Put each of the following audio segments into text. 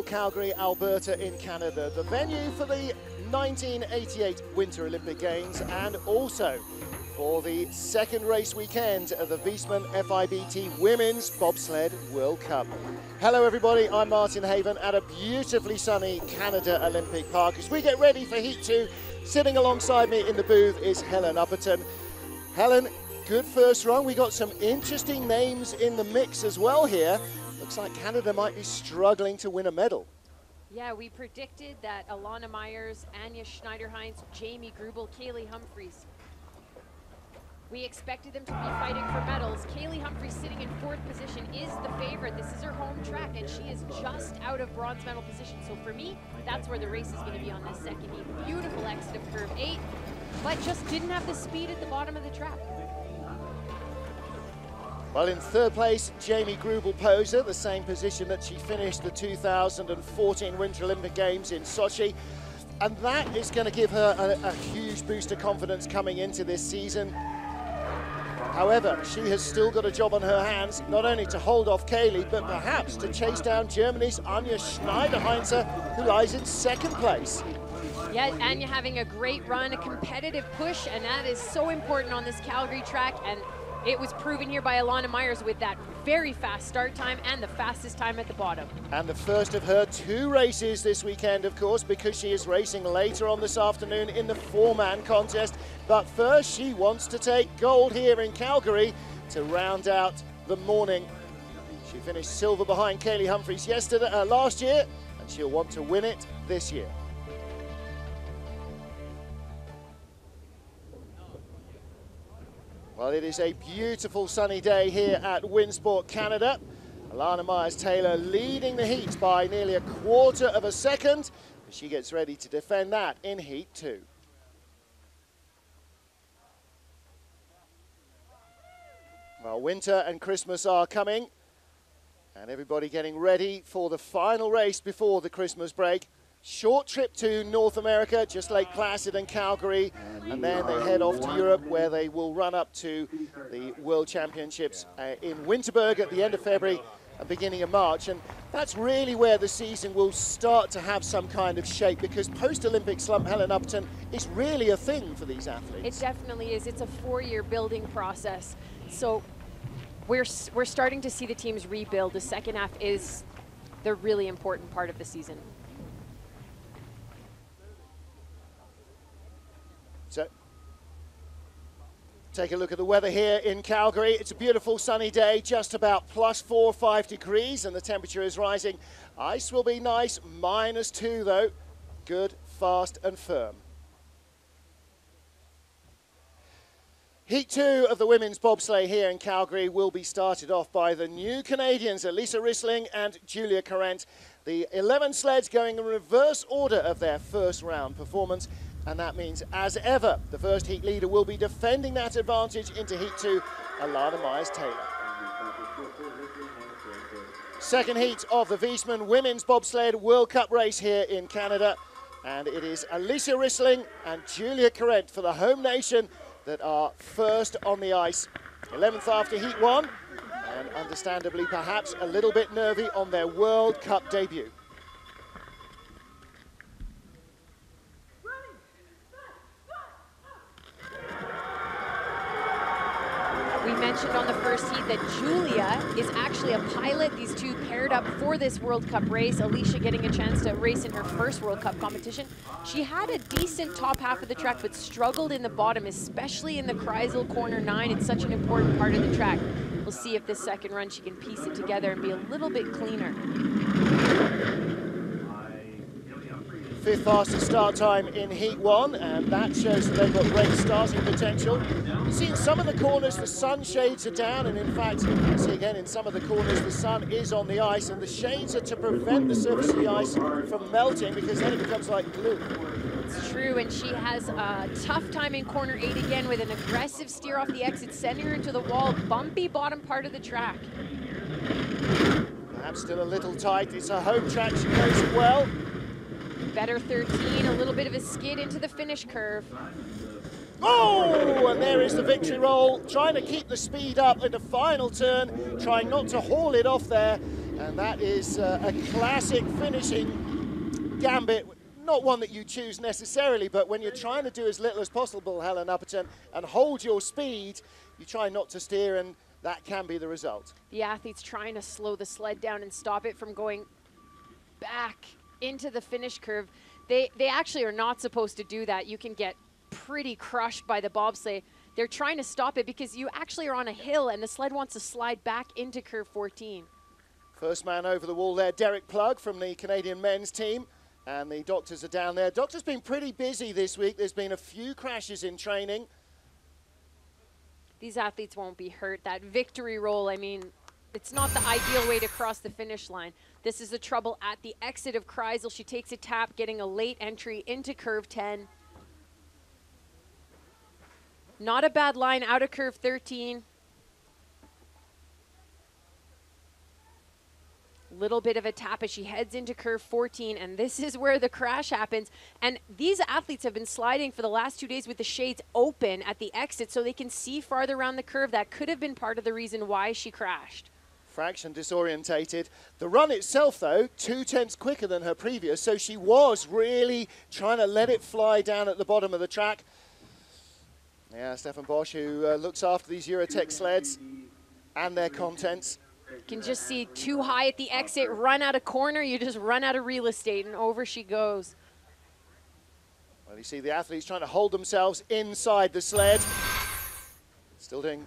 Beautiful Calgary, Alberta in Canada, the venue for the 1988 Winter Olympic Games and also for the second race weekend of the Viessmann FIBT Women's Bobsled World Cup. Hello everybody, I'm Martin Haven at a beautifully sunny Canada Olympic Park. As we get ready for Heat 2, sitting alongside me in the booth is Helen Upperton. Helen, good first run. We got some interesting names in the mix as well here. Looks like Canada might be struggling to win a medal. Yeah, we predicted that Elana Meyers, Anja Schneiderheinze, Jamie Greubel, Kaillie Humphries. We expected them to be fighting for medals. Kaillie Humphries sitting in fourth position is the favorite. This is her home track and she is just out of bronze medal position. So for me, that's where the race is going to be on this second heat. Beautiful exit of curve eight, but just didn't have the speed at the bottom of the track. Well, in third place, Jamie Greubel-Poser, the same position that she finished the 2014 Winter Olympic Games in Sochi. And that is going to give her a, a huge boost of confidence coming into this season. However, she has still got a job on her hands, not only to hold off Kaillie, but perhaps to chase down Germany's Anja Schneiderheinze, who lies in second place. Yeah, Anja having a great run, a competitive push, and that is so important on this Calgary track. And it was proven here by Elana Meyers with that very fast start time and the fastest time at the bottom. And the first of her two races this weekend, of course, because she is racing later on this afternoon in the four-man contest. But first, she wants to take gold here in Calgary to round out the morning. She finished silver behind Kaillie Humphries yesterday, uh, last year, and she'll want to win it this year. Well, it is a beautiful sunny day here at Winsport Canada. Elana Meyers-Taylor leading the heat by nearly a quarter of a second. She gets ready to defend that in heat two. Well, winter and Christmas are coming, and everybody getting ready for the final race before the Christmas break. Short trip to North America, just Lake Placid and Calgary, and then they head off to Europe where they will run up to the World Championships uh, in Winterberg at the end of February and beginning of March. And that's really where the season will start to have some kind of shape because post-Olympic slump Helen Upperton is really a thing for these athletes. It definitely is. It's a four-year building process. So we're, we're starting to see the teams rebuild. The second half is the really important part of the season. So take a look at the weather here in Calgary. It's a beautiful sunny day, just about plus four or five degrees, and the temperature is rising. Ice will be nice, minus two though. Good, fast and firm. Heat two of the women's bobsleigh here in Calgary will be started off by the new Canadians, Alysia Rissling and Julia Corrente. The 11 sleds going in reverse order of their first round performance. And that means, as ever, the first heat leader will be defending that advantage into heat two, Elana Meyers-Taylor. Second heat of the Viessmann Women's Bobsled World Cup race here in Canada. And it is Alysia Rissling and Julia Corrente for the home nation that are first on the ice. 11th after heat one, and understandably perhaps a little bit nervy on their World Cup debut. We mentioned on the first heat that Julia is actually a pilot. These two paired up for this World Cup race. Alysia getting a chance to race in her first World Cup competition. She had a decent top half of the track, but struggled in the bottom, especially in the Kreisel corner nine. It's such an important part of the track. We'll see if this second run she can piece it together and be a little bit cleaner. Fifth fastest start time in heat one, and that shows that they've got great starting potential. You see in some of the corners the sun shades are down, and in fact, you see again in some of the corners the sun is on the ice, and the shades are to prevent the surface of the ice from melting because then it becomes like glue. It's true, and she has a tough time in corner eight again with an aggressive steer off the exit, sending her into the wall, bumpy bottom part of the track. Perhaps still a little tight. It's a home track. She knows it well. Better 13, a little bit of a skid into the finish curve. Oh, and there is the victory roll, trying to keep the speed up in the final turn, trying not to haul it off there. And that is uh, a classic finishing gambit. Not one that you choose necessarily, but when you're trying to do as little as possible, Helen Upperton, and hold your speed, you try not to steer, and that can be the result. The athlete's trying to slow the sled down and stop it from going back into the finish curve. They, they actually are not supposed to do that. You can get pretty crushed by the bobsleigh. They're trying to stop it because you actually are on a hill and the sled wants to slide back into curve 14. First man over the wall there, Derek Plug from the Canadian men's team. And the doctors are down there. Doctor's been pretty busy this week. There's been a few crashes in training. These athletes won't be hurt. That victory roll, I mean, it's not the ideal way to cross the finish line. This is the trouble at the exit of Kreisel. She takes a tap, getting a late entry into curve 10. Not a bad line out of curve 13. Little bit of a tap as she heads into curve 14, and this is where the crash happens. And these athletes have been sliding for the last two days with the shades open at the exit so they can see farther around the curve. That could have been part of the reason why she crashed. Fraction disorientated. The run itself, though, two tenths quicker than her previous, so she was really trying to let it fly down at the bottom of the track. Yeah, Stefan Bosch, who uh, looks after these Eurotech sleds and their contents. You can just see too high at the exit, run out of corner, you just run out of real estate, and over she goes. Well, you see the athletes trying to hold themselves inside the sled. Still doing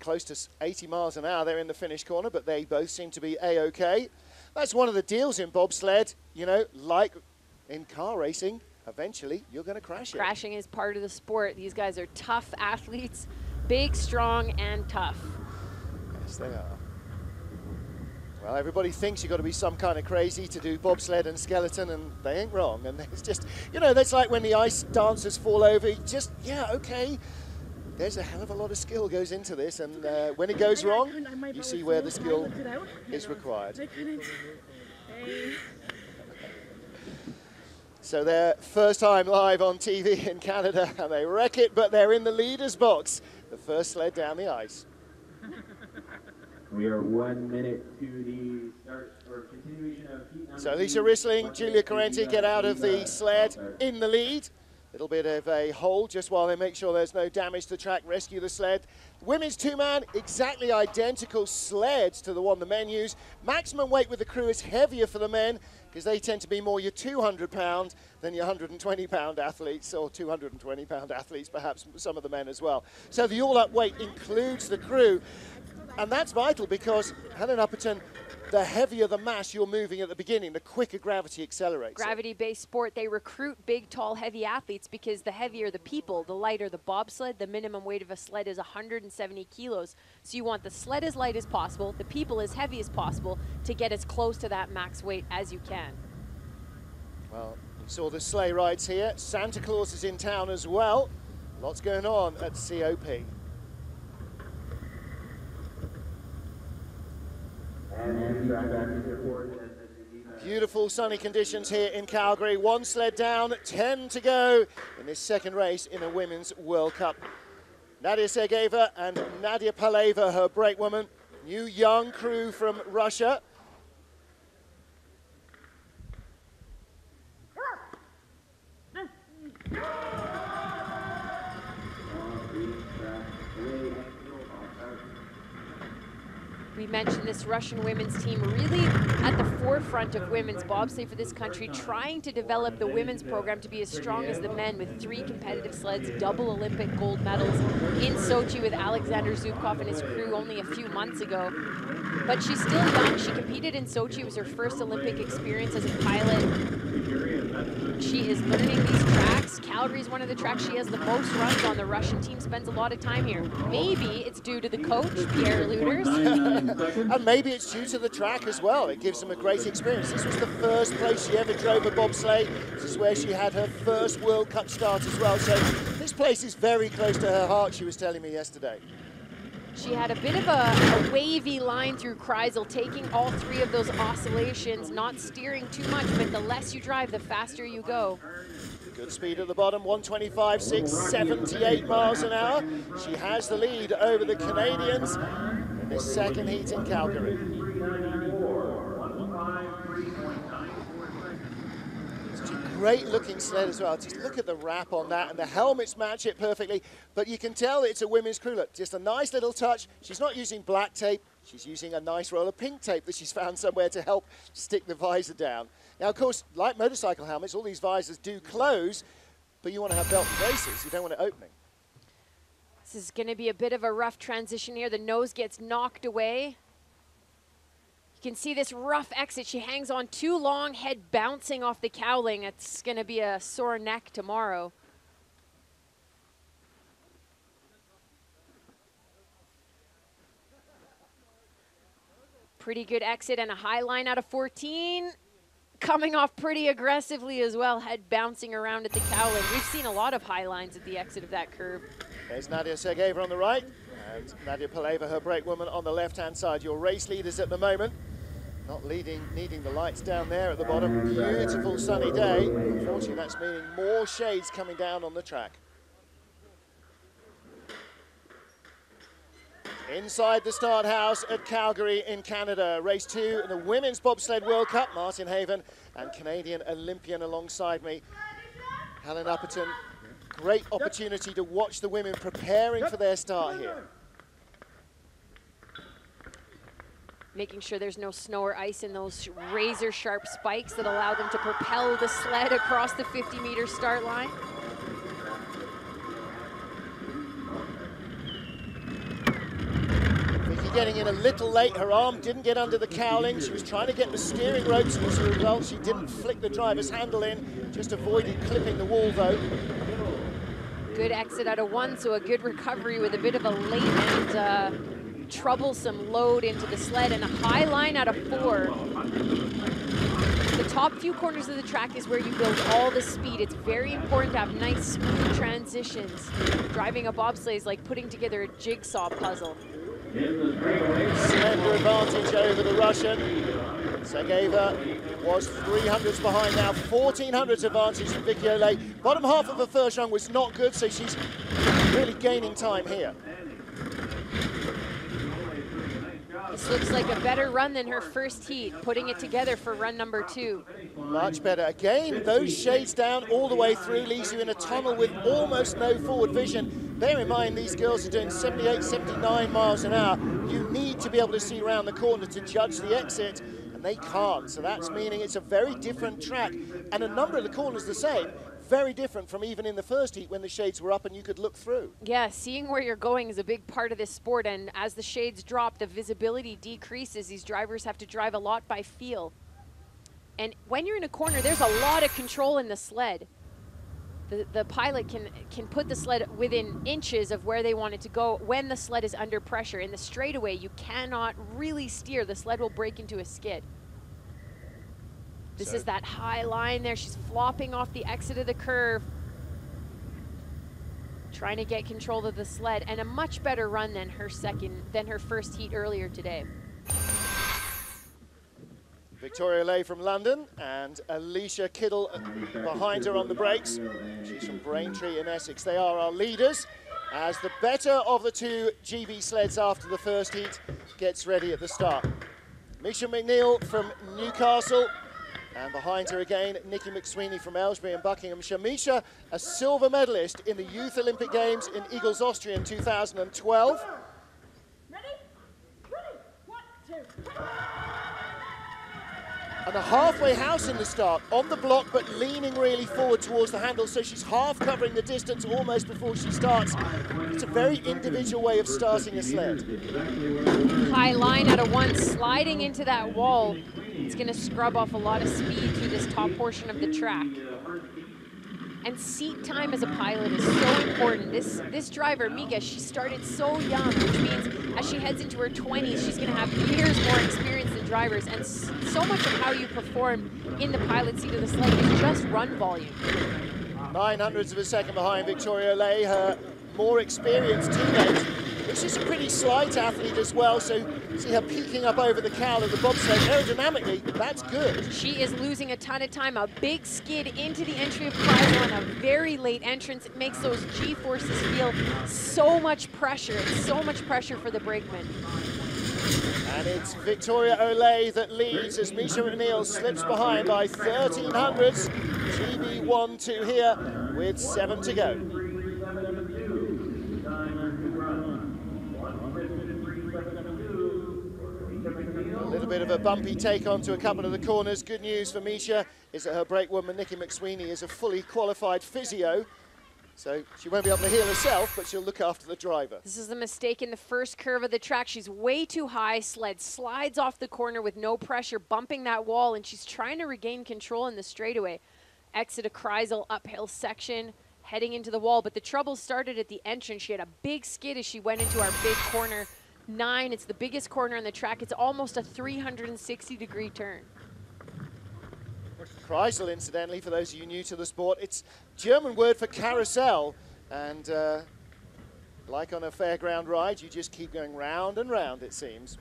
close to 80 miles an hour. They're in the finish corner, but they both seem to be A-OK. That's one of the deals in bobsled, you know, like in car racing, eventually you're going to crash it. Crashing is part of the sport. These guys are tough athletes, big, strong, and tough. Yes, they are. Well, everybody thinks you've got to be some kind of crazy to do bobsled and skeleton, and they ain't wrong. And it's just, you know, that's like when the ice dancers fall over. Just, yeah, okay. There's a hell of a lot of skill goes into this, and uh, when it goes wrong, you see where the skill is required. So their first time live on TV in Canada, and they wreck it, but they're in the leader's box. The first sled down the ice. We are one minute to the start or continuation of heat So Lisa Rissling, Julia Corrente get out of the sled in the lead. Little bit of a hold just while they make sure there's no damage to the track, rescue the sled. Women's two-man, exactly identical sleds to the one the men use. Maximum weight with the crew is heavier for the men, because they tend to be more your 200 pound than your 120 pound athletes or 220 pound athletes, perhaps some of the men as well. So the all up weight includes the crew. And that's vital because Helen Upperton, the heavier the mass you're moving at the beginning, the quicker gravity accelerates. Gravity-based sport, they recruit big, tall, heavy athletes because the heavier the people, the lighter the bobsled. The minimum weight of a sled is 170 kilos. So you want the sled as light as possible, the people as heavy as possible to get as close to that max weight as you can. Well, you saw the sleigh rides here. Santa Claus is in town as well. Lots going on at COP. Beautiful sunny conditions here in Calgary. One sled down, 10 to go in this second race in the Women's World Cup. Nadia Sergeeva and Nadia Paleva, her brakewoman. New young crew from Russia. We mentioned this Russian women's team really at the forefront of women's bobsleigh for this country, trying to develop the women's program to be as strong as the men with three competitive sleds, double Olympic gold medals in Sochi with Alexander Zubkov and his crew only a few months ago. But she's still young. She competed in Sochi. It was her first Olympic experience as a pilot. She is learning these tracks. Calgary is one of the tracks she has the most runs on. The Russian team spends a lot of time here. Maybe it's due to the coach, Pierre Lueders. and maybe it's due to the track as well. It gives them a great experience. This was the first place she ever drove a bobsleigh. This is where she had her first World Cup start as well. So this place is very close to her heart, she was telling me yesterday. She had a bit of a, a, wavy line through Kreisel, taking all three of those oscillations, not steering too much, but the less you drive, the faster you go. Good speed at the bottom, 125.6, 78 miles an hour. She has the lead over the Canadians in this second heat in Calgary. Great looking sled as well. Just look at the wrap on that, and the helmets match it perfectly. But you can tell it's a women's crew. Look, just a nice little touch. She's not using black tape. She's using a nice roll of pink tape that she's found somewhere to help stick the visor down. Now, of course, like motorcycle helmets, all these visors do close, but you want to have belt and braces. You don't want it opening. This is going to be a bit of a rough transition here. The nose gets knocked away. You can see this rough exit. She hangs on too long, head bouncing off the cowling. It's going to be a sore neck tomorrow. Pretty good exit and a high line out of 14. Coming off pretty aggressively as well, head bouncing around at the cowling. We've seen a lot of high lines at the exit of that curve. There's Nadia Sergeeva on the right, and Nadia Paleva, her brakewoman, on the left-hand side. Your race leaders at the moment. Not leading, needing the lights down there at the bottom. Beautiful sunny day. Unfortunately, that's meaning more shades coming down on the track. Inside the start house at Calgary in Canada. Race two in the Women's Bobsled World Cup. Martin Haven and Canadian Olympian alongside me. Helen Upperton. Great opportunity to watch the women preparing for their start here. Making sure there's no snow or ice in those razor sharp spikes that allow them to propel the sled across the 50 meter start line. Vicky getting in a little late. Her arm didn't get under the cowling. She was trying to get the steering ropes, and as a result, she didn't flick the driver's handle in. Just avoided clipping the wall, though. Good exit out of one, so a good recovery with a bit of a late and uh, troublesome load into the sled and a high line out of four. The top few corners of the track is where you build all the speed. It's very important to have nice, smooth transitions. Driving a bobsleigh is like putting together a jigsaw puzzle. Slender advantage over the Russian. Sergeeva was 300s behind now, 1400s advantage for Vicky Olay. Bottom half of the first run was not good, so she's really gaining time here. This looks like a better run than her first heat, putting it together for run number two. Much better. Again, those shades down all the way through leaves you in a tunnel with almost no forward vision. Bear in mind, these girls are doing 78, 79 miles an hour. You need to be able to see around the corner to judge the exit, and they can't. So that's meaning it's a very different track, and a number of the corners the same, very different from even in the first heat when the shades were up and you could look through. Yeah, seeing where you're going is a big part of this sport, and as the shades drop, the visibility decreases. These drivers have to drive a lot by feel. And when you're in a corner, there's a lot of control in the sled. The, the pilot can, can put the sled within inches of where they want it to go when the sled is under pressure. In the straightaway, you cannot really steer. The sled will break into a skid. This so. is that high line there. She's flopping off the exit of the curve. Trying to get control of the sled and a much better run than her second, than her first heat earlier today. Victoria Lay from London and Alicia Kiddle behind her on the brakes. She's from Braintree in Essex. They are our leaders as the better of the two GB sleds after the first heat gets ready at the start. Misha McNeill from Newcastle and behind her again, Nikki McSweeney from Aylesbury and Buckinghamshire. Misha, a silver medalist in the Youth Olympic Games in Igls Austria in 2012. Ready? Ready? One, two, three. And a halfway house in the start, on the block but leaning really forward towards the handle, so she's half covering the distance almost before she starts. It's a very individual way of starting a sled. High line out of one, sliding into that wall. It's going to scrub off a lot of speed through this top portion of the track. And seat time as a pilot is so important. This this driver, Mica, she started so young, which means as she heads into her 20s, she's going to have years more experience than drivers. And so much of how you perform in the pilot seat of the sled is just run volume. Nine hundredths of a second behind Victoria Lay, her more experienced teammate She's a pretty slight athlete as well, so see her peeking up over the cowl of the bobsled. Aerodynamically, that's good. She is losing a ton of time. A big skid into the entry of Kreisel and a very late entrance. It makes those G-forces feel so much pressure. It's so much pressure for the brakeman. And it's Victoria Olay that leads as Misha McNeill slips behind by 1300s. GB1-2 here with seven to go. Little bit of a bumpy take onto a couple of the corners. Good news for Misha is that her brake woman, Nikki McSweeney, is a fully qualified physio. So she won't be able to heal herself, but she'll look after the driver. This is the mistake in the first curve of the track. She's way too high. Sled slides off the corner with no pressure, bumping that wall, and she's trying to regain control in the straightaway. Exit a Kreisel uphill section, heading into the wall, but the trouble started at the entrance. She had a big skid as she went into our big corner nine. It's the biggest corner on the track. It's almost a 360 degree turn. Kreisel, incidentally, for those of you new to the sport, it's German word for carousel. And uh, like on a fairground ride, you just keep going round and round, it seems.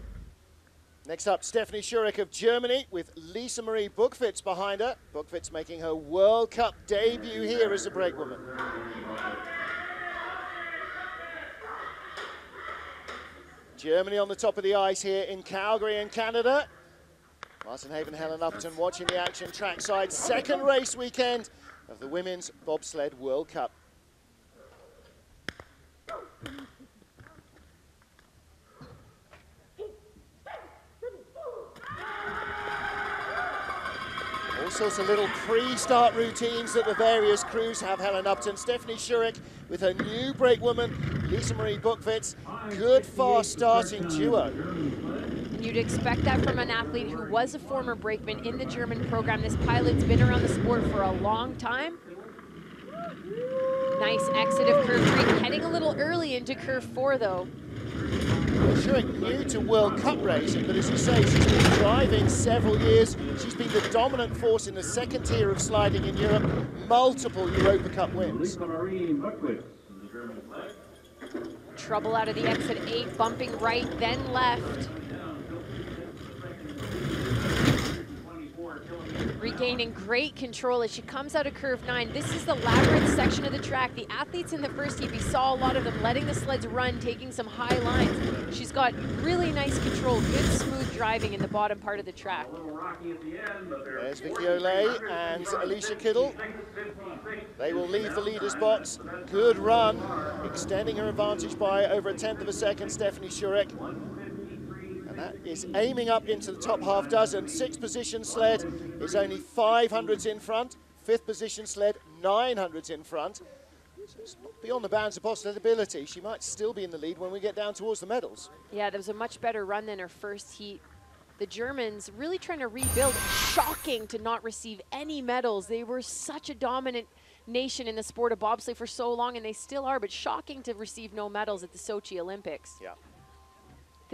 Next up, Stephanie Szczurek of Germany with Lisa Marie Buckwitz behind her. Buckwitz making her World Cup debut here as a brakewoman. Germany on the top of the ice here in Calgary in Canada. Martin Haven, Helen Upperton watching the action trackside. Second race weekend of the Women's Bobsled World Cup. Sorts of little pre-start routines that the various crews have. Helen Upperton, Stephanie Szczurek with her new brake woman, Lisa Marie Buckwitz. Good fast starting duo. You'd expect that from an athlete who was a former brakeman in the German program. This pilot's been around the sport for a long time. Nice exit of curve three, heading a little early into curve four though. Szczurek new to World Cup racing, but as you say, she's been driving several years. She's been the dominant force in the second tier of sliding in Europe, multiple Europa Cup wins. Trouble out of the exit eight, bumping right, then left. Regaining great control as she comes out of curve nine. This is the labyrinth section of the track. The athletes in the first heat, we saw a lot of them letting the sleds run, taking some high lines. She's got really nice control, good smooth driving in the bottom part of the track. There's Vicky Olay and Alicia Kiddle. They will leave the leader's box. Good run, extending her advantage by over a tenth of a second, Stephanie Szczurek. And that is aiming up into the top half dozen. Sixth position sled is only 500s in front. Fifth position sled, 900s in front. So it's not beyond the bounds of possibility. She might still be in the lead when we get down towards the medals. Yeah, that was a much better run than her first heat. The Germans really trying to rebuild. Shocking to not receive any medals. They were such a dominant nation in the sport of bobsleigh for so long, and they still are, but shocking to receive no medals at the Sochi Olympics. Yeah.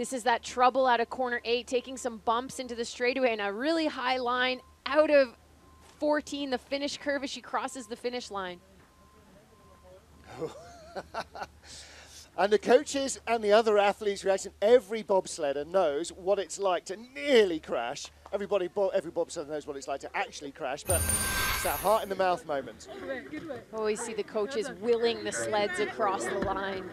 This is that trouble out of corner eight, taking some bumps into the straightaway and a really high line out of 14, the finish curve as she crosses the finish line. and the coaches and the other athletes reaction, every bobsledder knows what it's like to nearly crash. Everybody, every bobsledder knows what it's like to actually crash, but it's that heart in the mouth moment. Always see the coaches willing the sleds across the line.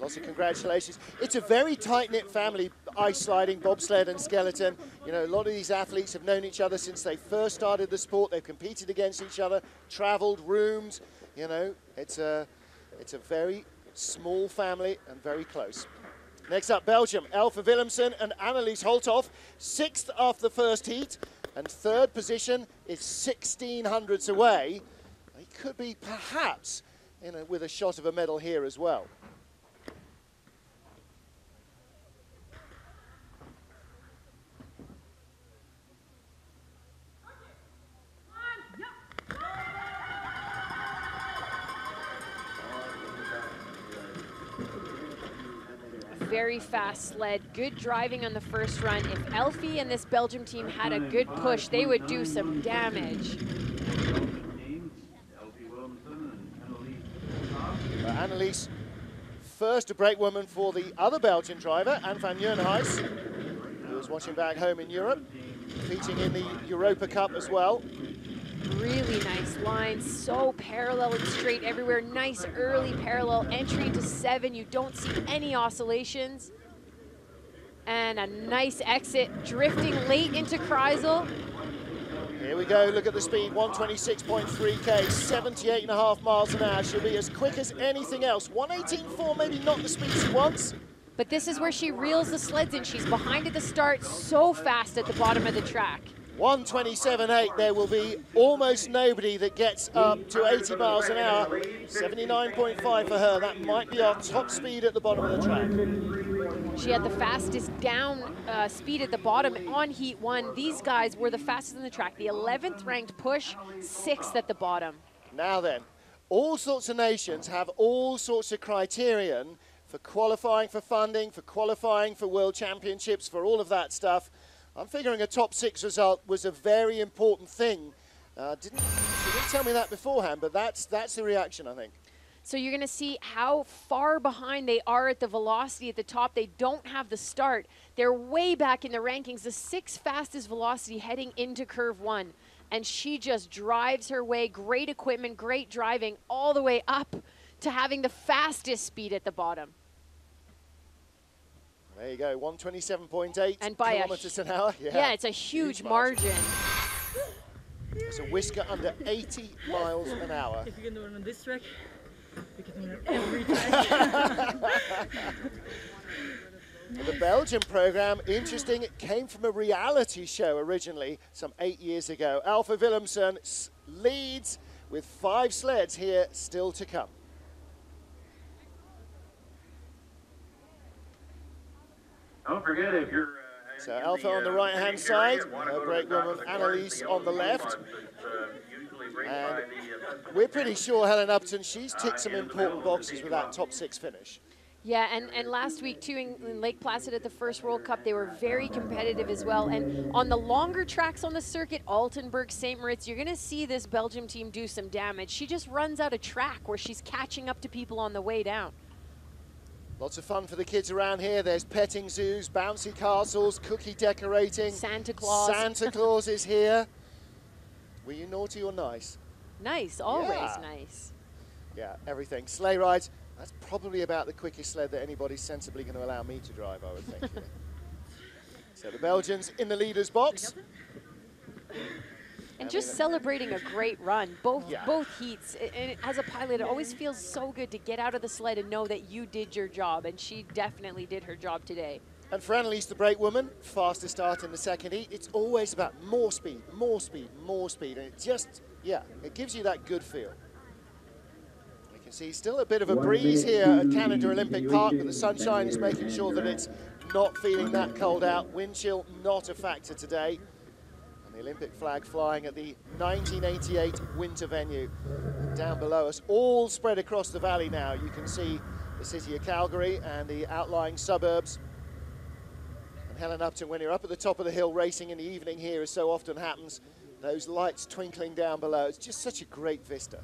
Lots of congratulations. It's a very tight-knit family, ice sliding, bobsled and skeleton. You know, a lot of these athletes have known each other since they first started the sport. They've competed against each other, traveled, roomed. You know, it's a, it's a very small family and very close. Next up, Belgium, Elfje Willemsen and Annelies Holthof, sixth after the first heat, and third position is 16 hundredths away. They could be perhaps a, with a shot of a medal here as well. Very fast sled, good driving on the first run. If Elfje and this Belgium team had a good push, they would do some damage. Annelies, first a brake woman for the other Belgian driver, An Vannieuwenhuyse, who was watching back home in Europe, competing in the Europa Cup as well. Really nice line, so parallel and straight everywhere. Nice early parallel entry into seven. You don't see any oscillations. And a nice exit, drifting late into Kreisel. Here we go, look at the speed, 126.3k, 78 and a half miles an hour. She'll be as quick as anything else. 118.4, maybe not the speed she wants. But this is where she reels the sleds in. She's behind at the start, so fast at the bottom of the track. 127.8, there will be almost nobody that gets up to 80 miles an hour. 79.5 for her. That might be our top speed at the bottom of the track. She had the fastest down uh, speed at the bottom on heat one. These guys were the fastest in the track. The 11th ranked push, sixth at the bottom. Now then, all sorts of nations have all sorts of criterion for qualifying for funding, for qualifying for world championships, for all of that stuff. I'm figuring a top six result was a very important thing. Uh, didn't, she didn't tell me that beforehand, but that's, that's the reaction, I think. So you're going to see how far behind they are at the velocity at the top. They don't have the start. They're way back in the rankings, the sixth fastest velocity heading into curve one. And she just drives her way, great equipment, great driving, all the way up to having the fastest speed at the bottom. There you go, 127.8 and by kilometers an hour. Yeah, yeah it's a huge, huge margin. margin. It's a whisker under 80 miles an hour. If you can do it on this track, you can do it on every track. the Belgian program, interesting, it came from a reality show originally some eight years ago. Elfje Willemsen leads with five sleds here still to come. Don't forget if you're. Uh, so Elfje on the uh, right hand side, a great woman, Annelies on the left. And uh, we're pretty sure Helen Upperton, she's ticked some important boxes with that top six finish. Yeah, and, and last week too in, in, Lake Placid at the first World Cup, they were very competitive as well. And on the longer tracks on the circuit, Altenberg, St. Moritz, you're going to see this Belgium team do some damage. She just runs out of track where she's catching up to people on the way down. Lots of fun for the kids around here. There's petting zoos, bouncy castles, cookie decorating. Santa Claus. Santa Claus is here. Were you naughty or nice? Nice, always yeah. nice. Yeah, everything. Sleigh rides, that's probably about the quickest sled that anybody's sensibly going to allow me to drive, I would think. so the Belgians in the leader's box. And just celebrating a great run, both yeah. both heats. And as a pilot, it always feels so good to get out of the sled and know that you did your job, and she definitely did her job today. And for Annelies, the brake woman, fastest start in the second heat, it's always about more speed, more speed, more speed. And it just, yeah, it gives you that good feel. You can see still a bit of a breeze here at Canada Olympic Park, but the sunshine is making sure that it's not feeling that cold out. Wind chill not a factor today the Olympic flag flying at the 1988 winter venue. Down below us, all spread across the valley now, you can see the city of Calgary and the outlying suburbs. And Helen Upperton, when you're up at the top of the hill racing in the evening here, as so often happens, those lights twinkling down below, it's just such a great vista.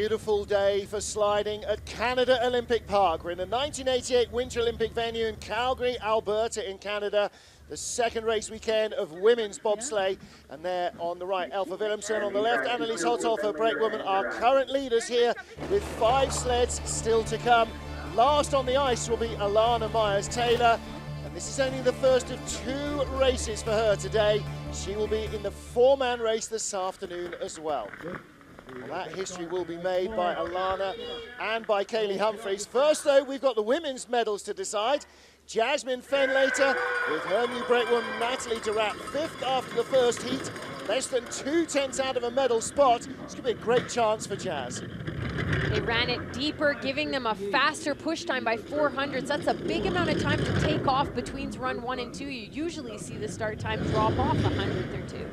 Beautiful day for sliding at Canada Olympic Park. We're in the 1988 Winter Olympic venue in Calgary, Alberta in Canada. The second race weekend of women's bobsleigh. And there on the right, Elfje Willemsen. On the left, Annelies Holthof, brake woman, our current leaders here with five sleds still to come. Last on the ice will be Elana Meyers-Taylor. And this is only the first of two races for her today. She will be in the four-man race this afternoon as well. That history will be made by Elana and by Kaillie Humphries. First, though, we've got the women's medals to decide. Jazmine Fenlator with her new brakewoman Natalie Durant, fifth after the first heat. Less than two tenths out of a medal spot. It's going to be a great chance for Jazz. They ran it deeper, giving them a faster push time by 400s. That's a big amount of time to take off between run one and two. You usually see the start time drop off a hundredth or two.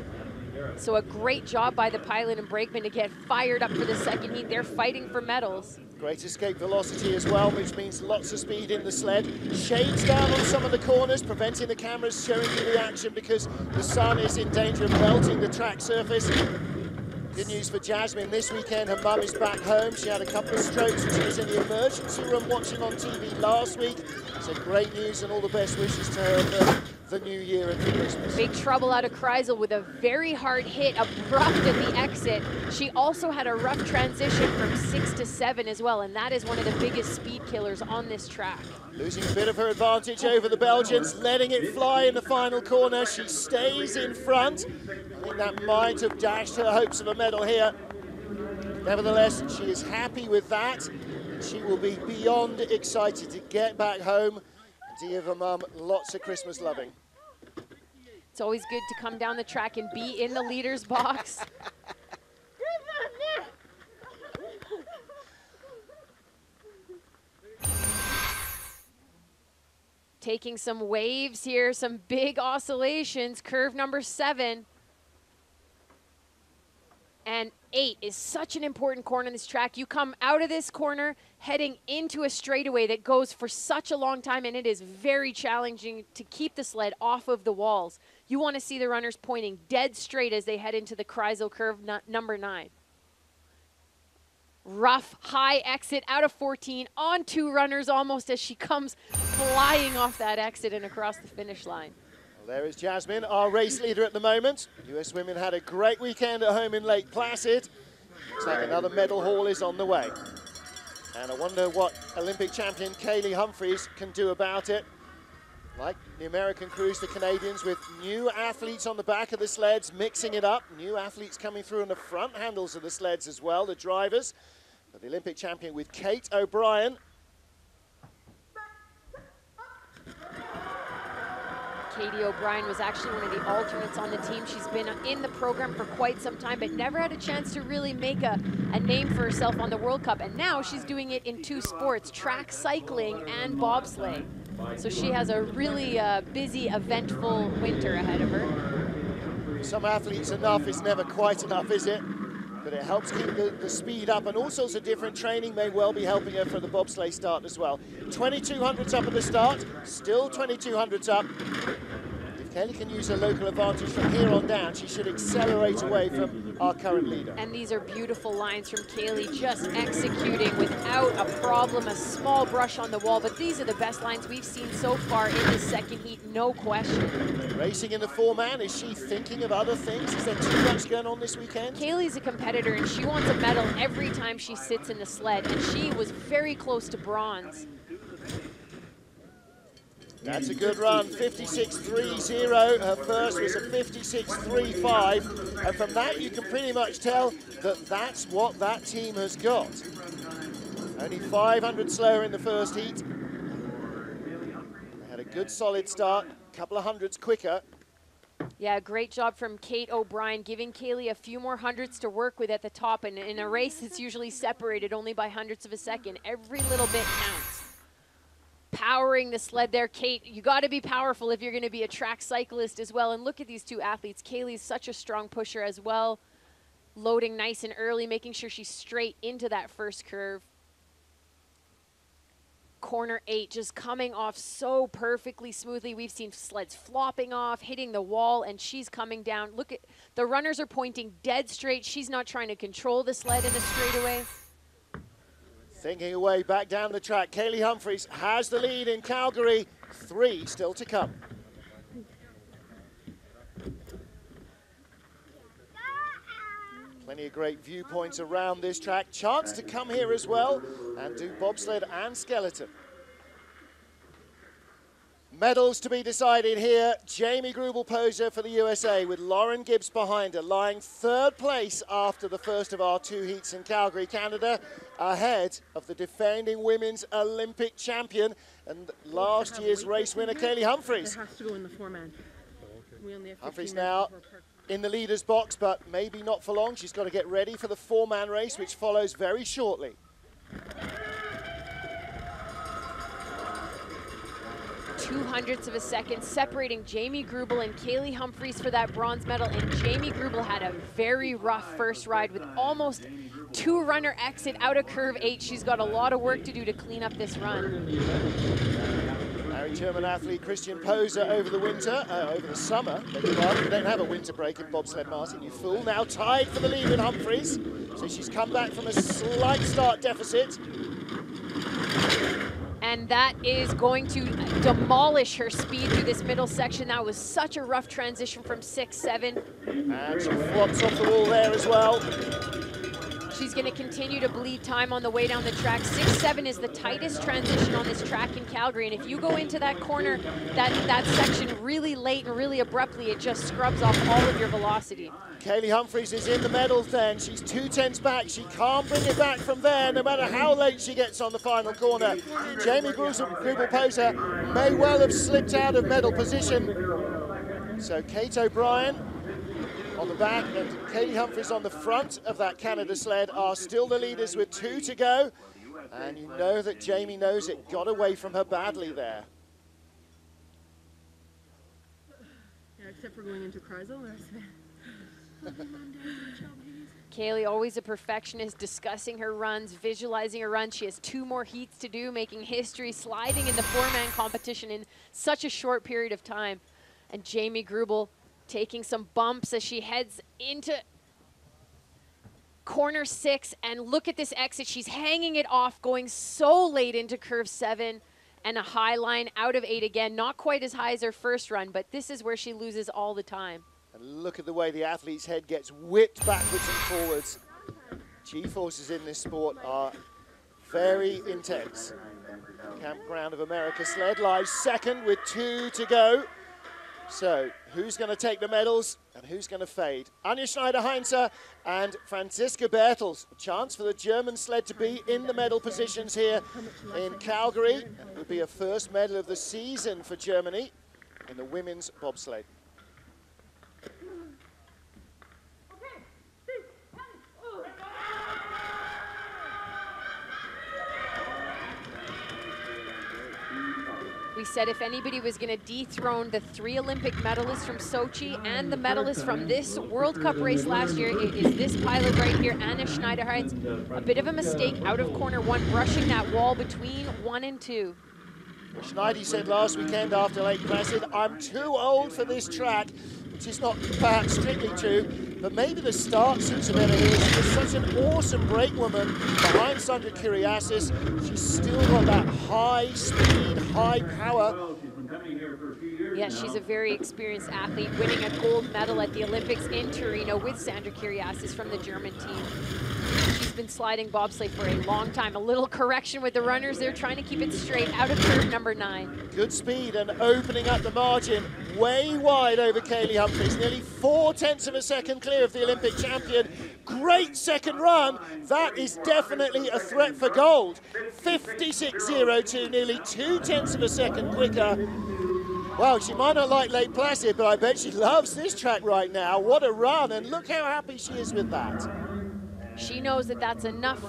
So a great job by the pilot and brakeman to get fired up for the second heat. They're fighting for medals. Great escape velocity as well, which means lots of speed in the sled. Shades down on some of the corners, preventing the cameras showing you the action because the sun is in danger of melting the track surface. Good news for Jazmine. This weekend, her mum is back home. She had a couple of strokes and she was in the emergency room watching on TV last week. So great news and all the best wishes to her for the new year and for Christmas. Big trouble out of Kreisel with a very hard hit, abrupt at the exit. She also had a rough transition from six to seven as well, and that is one of the biggest speed killers on this track. Losing a bit of her advantage over the Belgians, letting it fly in the final corner. She stays in front. I think that might have dashed her hopes of a medal here. Nevertheless, she is happy with that. She will be beyond excited to get back home and to give her mum lots of Christmas loving. It's always good to come down the track and be in the leader's box. Taking some waves here, some big oscillations. Curve number seven. And eight is such an important corner in this track. You come out of this corner heading into a straightaway that goes for such a long time, and it is very challenging to keep the sled off of the walls. You want to see the runners pointing dead straight as they head into the Kreisel curve number nine. Rough, high exit out of 14 on two runners almost as she comes flying off that exit and across the finish line. There is Jazmine, our race leader at the moment. US women had a great weekend at home in Lake Placid. Looks like another medal haul is on the way. And I wonder what Olympic champion Kaillie Humphries can do about it. Like the American crews, the Canadians with new athletes on the back of the sleds, mixing it up. New athletes coming through on the front handles of the sleds as well, the drivers. But the Olympic champion with Kate O'Brien. Katie O'Brien was actually one of the alternates on the team. She's been in the program for quite some time, but never had a chance to really make a, a name for herself on the World Cup. And now she's doing it in two sports, track cycling and bobsleigh. So she has a really uh, busy, eventful winter ahead of her. Some athletes enough is never quite enough, is it? But it helps keep the, the speed up and all sorts of different training may well be helping her for the bobsleigh start as well. 2200s up at the start, still 2200s up. Kelly can use her local advantage from here on down. She should accelerate away from our current leader. And these are beautiful lines from Kaillie, just executing without a problem, a small brush on the wall. But these are the best lines we've seen so far in this second heat, no question. Racing in the four-man, is she thinking of other things? Is there too much going on this weekend? Kaillie's a competitor, and she wants a medal every time she sits in the sled. And she was very close to bronze. That's a good run, 56.30. Her first was a 56.35. And from that, you can pretty much tell that that's what that team has got. Only 500 slower in the first heat. They had a good solid start, a couple of hundreds quicker. Yeah, great job from Kate O'Brien, giving Kaillie a few more hundreds to work with at the top. And in a race that's usually separated only by hundredths of a second, every little bit counts powering the sled there. Kate, you got to be powerful if you're going to be a track cyclist as well. And look at these two athletes. Kaillie's such a strong pusher as well, loading nice and early, making sure she's straight into that first curve. Corner eight just coming off so perfectly smoothly. We've seen sleds flopping off, hitting the wall, and she's coming down. Look at the runners are pointing dead straight. She's not trying to control the sled in a straightaway. Thinking away back down the track, Kaillie Humphries has the lead in Calgary. Three still to come. Plenty of great viewpoints around this track. Chance to come here as well and do bobsled and skeleton. Medals to be decided here. Jamie Greubel Poser for the USA with Lauren Gibbs behind her, lying third place after the first of our two heats in Calgary, Canada, ahead of the defending women's Olympic champion and last year's race winner, Kaillie Humphries. It has to go in the four-man. Humphries now in the leader's box, but maybe not for long. She's got to get ready for the four-man race, which follows very shortly. Two hundredths of a second separating Jamie Greubel and Kaillie Humphries for that bronze medal. And Jamie Greubel had a very rough first ride with almost two runner exit out of curve eight. She's got a lot of work to do to clean up this run. Very German athlete Christian Poser over the winter, uh, over the summer. We don't have a winter break in bobsled, Martin, you fool. Now tied for the lead with Humphries. So she's come back from a slight start deficit. And that is going to demolish her speed through this middle section. That was such a rough transition from 6-7. And she flops off the wall there as well. She's going to continue to bleed time on the way down the track. 6-7 is the tightest transition on this track in Calgary. And if you go into that corner, that, that section really late and really abruptly, it just scrubs off all of your velocity. Kaillie Humphries is in the medals then. She's two tenths back. She can't bring it back from there, no matter how late she gets on the final corner. Jamie Greubel Poser may well have slipped out of medal position. So Kate O'Brien on the back and Kaillie Humphries on the front of that Canada sled are still the leaders with two to go. And you know that Jamie knows it got away from her badly there. Yeah, except for going into Kreisel, the rest of it. Kaillie, always a perfectionist, discussing her runs, visualizing her runs. She has two more heats to do, making history, sliding in the four-man competition in such a short period of time. And Jamie Greubel taking some bumps as she heads into corner six. And look at this exit. She's hanging it off, going so late into curve seven and a high line out of eight again. Not quite as high as her first run, but this is where she loses all the time. And look at the way the athlete's head gets whipped backwards and forwards. G-forces in this sport are very intense. Campground of America sled lies second with two to go. So who's going to take the medals and who's going to fade? Anja Schneiderheinze and Franziska Bertels. A chance for the German sled to be in the medal positions here in Calgary. It would be a first medal of the season for Germany in the women's bobsleigh. Said if anybody was going to dethrone the three Olympic medalists from Sochi and the medalists from this World Cup race last year, it is this pilot right here, Anja Schneiderheinze. A bit of a mistake out of corner one, brushing that wall between one and two. Schneidi said last weekend after Lake Placid, I'm too old for this track, which is not perhaps strictly true, but maybe the start suits better here. She's such an awesome brake woman behind Sandra Kiriasis. She's still got that high speed, high power. Yeah, she's a very experienced athlete, winning a gold medal at the Olympics in Torino with Sandra Kiriasis from the German team. She's been sliding bobsleigh for a long time. A little correction with the runners. They're trying to keep it straight out of curve number nine. Good speed and opening up the margin way wide over Kaillie Humphries. Nearly four tenths of a second clear of the Olympic champion. Great second run. That is definitely a threat for gold. 56.02, nearly two tenths of a second quicker. Well, she might not like Lake Placid, but I bet she loves this track right now. What a run, and look how happy she is with that. She knows that that's enough.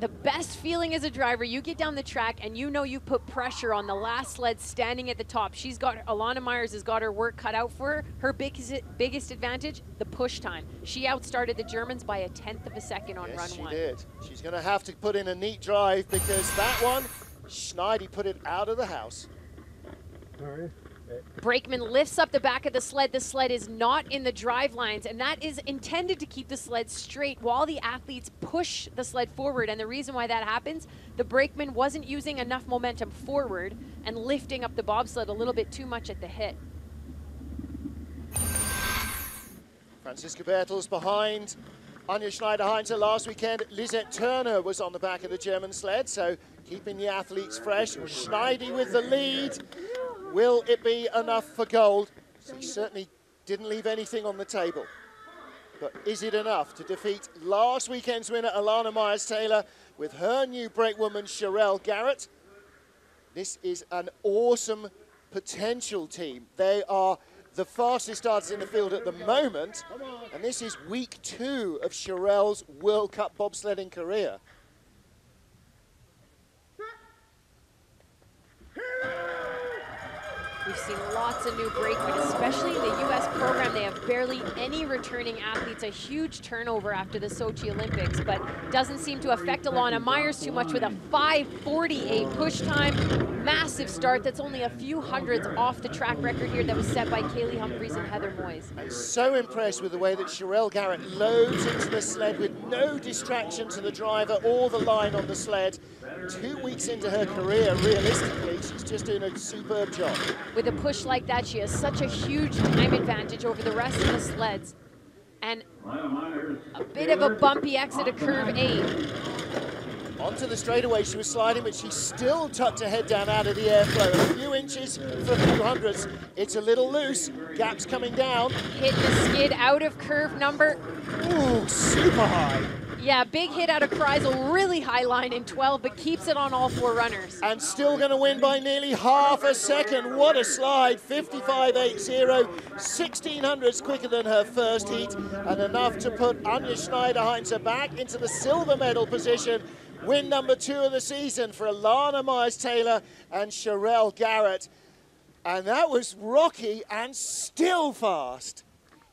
The best feeling as a driver, you get down the track and you know you put pressure on the last sled standing at the top. She's got, Elana Meyers has got her work cut out for her. Her biggest, biggest advantage, the push time. She outstarted the Germans by a tenth of a second on yes, run she one. she did. She's going to have to put in a neat drive because that one, Schneidi put it out of the house. All right. Brakeman lifts up the back of the sled. The sled is not in the drive lines, and that is intended to keep the sled straight while the athletes push the sled forward. And the reason why that happens, the brakeman wasn't using enough momentum forward and lifting up the bobsled a little bit too much at the hit. Franziska Bertels behind Anja Schneiderheinze last weekend. Lisette Turner was on the back of the German sled, so keeping the athletes fresh. Schneidi with the lead. Will it be enough for gold? She certainly didn't leave anything on the table. But is it enough to defeat last weekend's winner, Elana Meyers-Taylor, with her new brakewoman, Cherrelle Garrett? This is an awesome potential team. They are the fastest starters in the field at the moment, and this is week two of Cherrelle's World Cup bobsledding career. We've seen lots of new brakemen, especially in the U.S. program. They have barely any returning athletes, a huge turnover after the Sochi Olympics, but doesn't seem to affect Elana Meyers too much with a 5.48 push time. Massive start. That's only a few hundredths off the track record here that was set by Kaillie Humphries and Heather Moyes. So impressed with the way that Cherrelle Garrett loads into the sled with no distraction to the driver or the line on the sled. Two weeks into her career, realistically, she's just doing a superb job. With a push like that, she has such a huge time advantage over the rest of the sleds. And a bit of a bumpy exit of curve eight. Onto the straightaway, she was sliding, but she still tucked her head down out of the airflow. A few inches for a few hundreds. It's a little loose. Gaps coming down. Hit the skid out of curve number. Ooh, super high. Yeah, big hit out of Kreisel, really high line in 12, but keeps it on all four runners. And still going to win by nearly half a second. What a slide, 55.80, 1600s quicker than her first heat, and enough to put Anja Schneiderheinze back into the silver medal position. Win number two of the season for Elana Meyers-Taylor and Cherrelle Garrett. And that was rocky and still fast.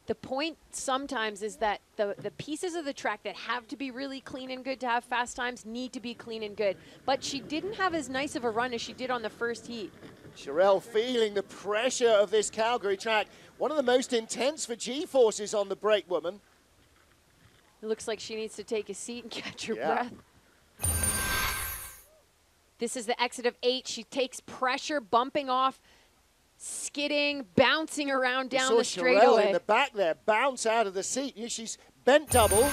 The point sometimes is that the, the pieces of the track that have to be really clean and good to have fast times need to be clean and good. But she didn't have as nice of a run as she did on the first heat. Cherrelle feeling the pressure of this Calgary track. One of the most intense for G-forces on the brake woman. It looks like she needs to take a seat and catch her Yeah. breath. This is the exit of eight. She takes pressure, bumping off, skidding, bouncing around down the straightaway. in the back there bounce out of the seat. She's bent double,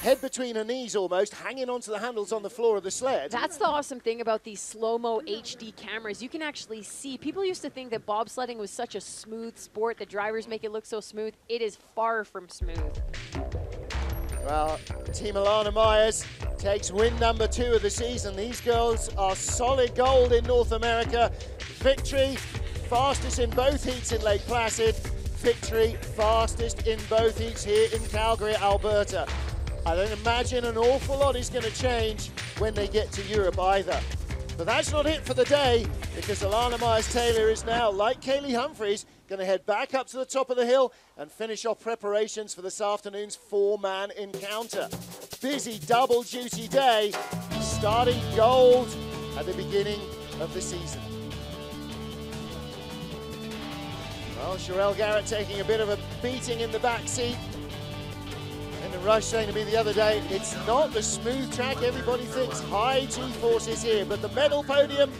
head between her knees almost, hanging onto the handles on the floor of the sled. That's the awesome thing about these slow-mo HD cameras. You can actually see. People used to think that bobsledding was such a smooth sport. The drivers make it look so smooth. It is far from smooth. Well, Team Elana Meyers takes win number two of the season. These girls are solid gold in North America. Victory, fastest in both heats in Lake Placid. Victory, fastest in both heats here in Calgary, Alberta. I don't imagine an awful lot is going to change when they get to Europe either. But that's not it for the day because Elana Meyers-Taylor is now, like Kaillie Humphries, going to head back up to the top of the hill and finish off preparations for this afternoon's four-man encounter. Busy double duty day, starting gold at the beginning of the season. Well, Cherrelle Garrett taking a bit of a beating in the back seat. And the rush saying to me the other day, it's not the smooth track everybody thinks. High G-forces here, but the medal podium,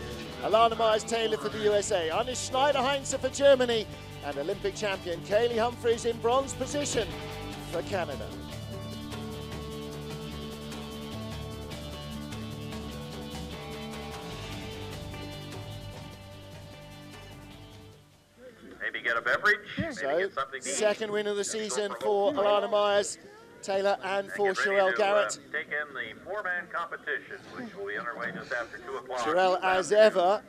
Elana Meyers-Taylor for the USA, Anja Schneiderheinze for Germany, and Olympic champion Kaillie Humphries in bronze position for Canada. So, get something to eat. second win of the season for Elana Meyers, Taylor, and for ready Cherrelle Garrett. Uh, take in the four-man competition, which will be underway just after 2 o'clock. Cherrelle, as ever,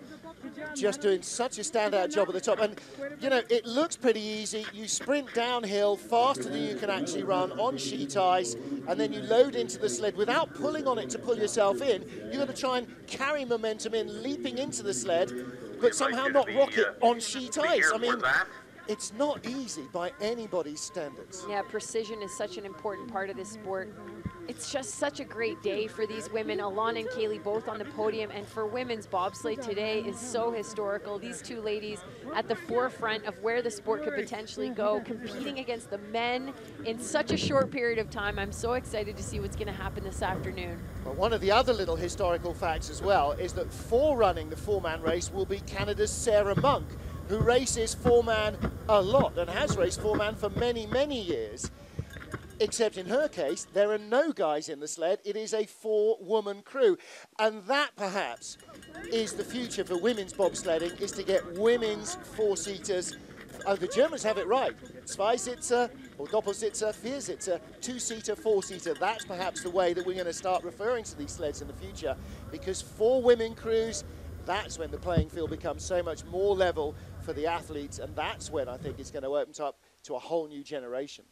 just doing such a standout job at the top. And, you know, it looks pretty easy. You sprint downhill faster than you can actually run on sheet ice, and then you load into the sled without pulling on it to pull yourself in. You've got to try and carry momentum in, leaping into the sled, but somehow not rock it uh, on sheet ice. I mean. It's not easy by anybody's standards. Yeah, precision is such an important part of this sport. It's just such a great day for these women. Elana and Kaillie both on the podium, and for women's bobsleigh today is so historical. These two ladies at the forefront of where the sport could potentially go, competing against the men in such a short period of time. I'm so excited to see what's going to happen this afternoon. But one of the other little historical facts as well is that forerunning the four-man race will be Canada's Sarah Monk, who races four-man a lot and has raced four-man for many, many years. Except in her case, there are no guys in the sled. It is a four-woman crew. And that, perhaps, is the future for women's bobsledding, is to get women's four-seaters. Oh, the Germans have it right. Zweisitzer or Doppelsitzer, Viersitzer, two-seater, four-seater. That's perhaps the way that we're going to start referring to these sleds in the future because four women crews, that's when the playing field becomes so much more level for the athletes and that's when I think it's going to open up to a whole new generation.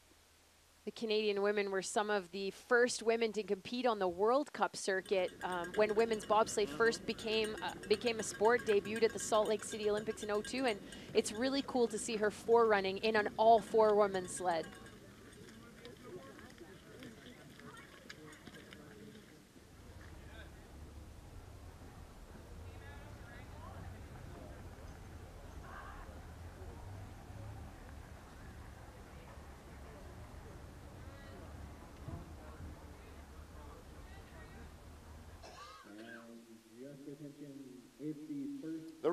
The Canadian women were some of the first women to compete on the World Cup circuit um, when women's bobsleigh first became uh, became a sport. Debuted at the Salt Lake City Olympics in 02, and it's really cool to see her forerunning in an all-four woman sled.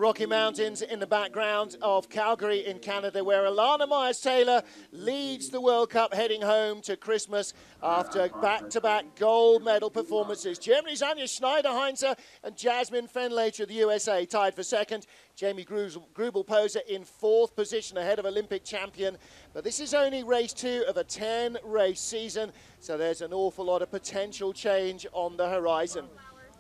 Rocky Mountains in the background of Calgary in Canada, where Elana Meyers Taylor leads the World Cup heading home to Christmas after back to back gold medal performances. Germany's Anja Schneiderheinze and Jazmine Fenlator of the USA tied for second. Jamie Greubel Poser in fourth position ahead of Olympic champion. But this is only race two of a 10 race season, so there's an awful lot of potential change on the horizon.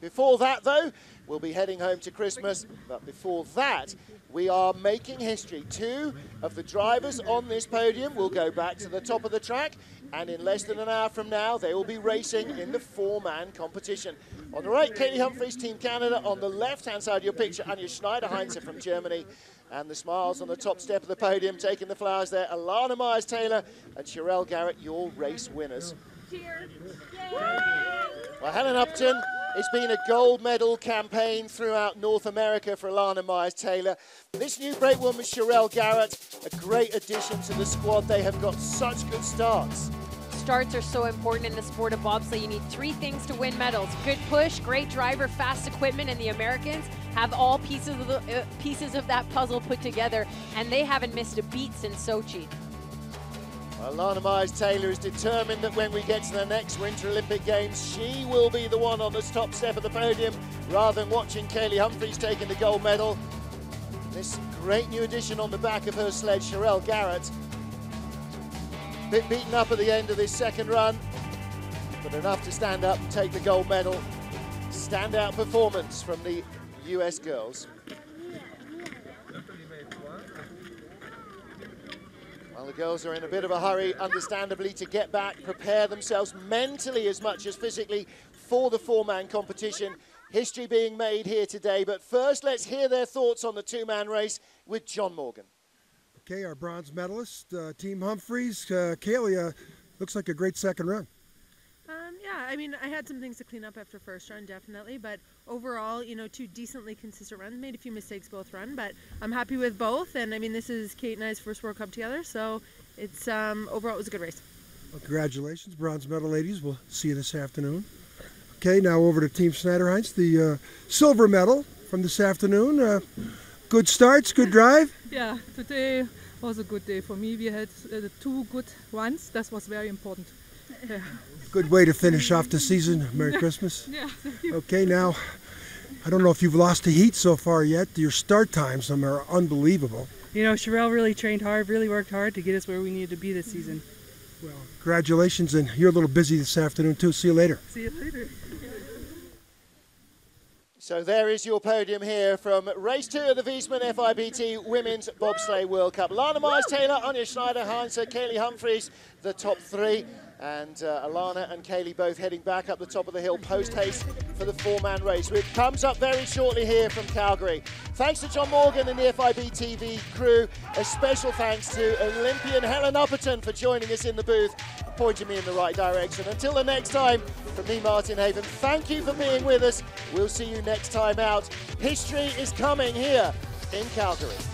Before that, though, we'll be heading home to Christmas. But before that, we are making history. Two of the drivers on this podium will go back to the top of the track, and in less than an hour from now, they will be racing in the four-man competition. On the right, Kaillie Humphries, Team Canada. On the left-hand side of your picture, Anja Schneiderheinze from Germany. And the smiles on the top step of the podium, taking the flowers there, Elana Meyers-Taylor and Cherrelle Garrett, your race winners. Cheers. Well, Helen Upperton it's been a gold medal campaign throughout North America for Elana Meyers-Taylor. This new great woman, Cherrelle Garrett, a great addition to the squad. They have got such good starts. Starts are so important in the sport of bobsleigh. You need three things to win medals. Good push, great driver, fast equipment, and the Americans have all pieces of, the, uh, pieces of that puzzle put together, and they haven't missed a beat since Sochi. Well, Lana Meyers-Taylor is determined that when we get to the next Winter Olympic Games, she will be the one on the top step of the podium rather than watching Kaillie Humphries taking the gold medal. This great new addition on the back of her sled, Cherrelle Garrett. Bit beaten up at the end of this second run, but enough to stand up and take the gold medal. Standout performance from the US girls. Well, the girls are in a bit of a hurry, understandably, to get back, prepare themselves mentally as much as physically for the four-man competition. History being made here today. But first, let's hear their thoughts on the two-man race with John Morgan. Okay, our bronze medalist, uh, Team Humphries. Uh, uh, looks like a great second run. Yeah, I mean, I had some things to clean up after first run, definitely, but overall, you know, two decently consistent runs. Made a few mistakes both run, but I'm happy with both. And I mean, this is Kate and I's first World Cup together, so it's um, overall it was a good race. Well, congratulations, bronze medal ladies. We'll see you this afternoon. Okay, now over to Team Schneiderheinze, the uh, silver medal from this afternoon. Uh, good starts, good drive. Yeah, today was a good day for me. We had uh, two good runs. That was very important. Yeah. Good way to finish off the season. Merry Christmas. yeah, Okay, now, I don't know if you've lost the heat so far yet. Your start times are unbelievable. You know, Cherrelle really trained hard, really worked hard to get us where we needed to be this season. Well, congratulations, and you're a little busy this afternoon too. See you later. See you later. So there is your podium here from race two of the Viessmann FIBT Women's Bobsleigh World Cup. Lana Meyers-Taylor, Anja Schneiderheinze, Kaillie Humphries, the top three and uh, Elana and Kaillie both heading back up the top of the hill post-haste for the four-man race, which comes up very shortly here from Calgary. Thanks to John Morgan and the FIB TV crew. A special thanks to Olympian Helen Upperton for joining us in the booth, pointing me in the right direction. Until the next time, from me, Martin Haven, thank you for being with us. We'll see you next time out. History is coming here in Calgary.